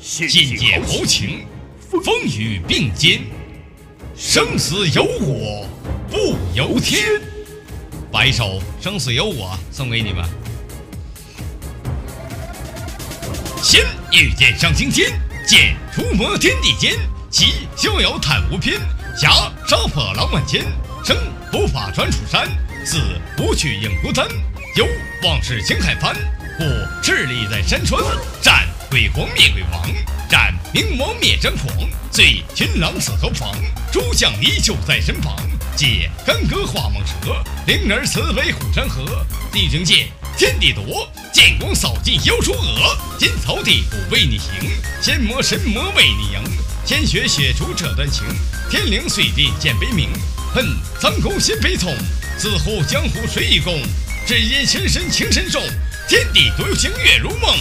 险界豪情，风雨并肩，生死由我不由天。把一首《生死由我》送给你们。仙御剑上青天，剑出魔天地间，奇逍遥叹无边，侠杀破浪万千，生不发传蜀山，死不去影孤单，有往事情海翻，故势力在山川，鬼皇灭鬼王，斩冥王灭张狂，醉群狼死何妨？诸将依旧在身旁，借干戈化蟒蛇，灵儿慈悲护山河，地灵剑。天地夺，剑光扫尽妖除恶，阴曹地府为你行，仙魔神魔为你赢，鲜血血除这段情，天灵碎地见悲鸣，恨苍狗心悲痛，自护江湖谁与共？只因情深情深重，天地独有情月如梦，